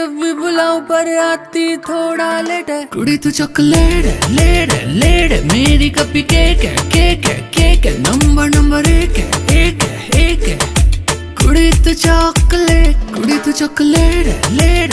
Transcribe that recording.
भी बुलाऊं पर आती थोड़ा लेट है। कुड़ी तू चॉकलेट है लेट है लेट है मेरी कपी केक है केक है केक है, नंबर नंबर एक है एक है एक है। कुड़ी तू चॉकलेट कुड़ी तू चॉकलेट है लेट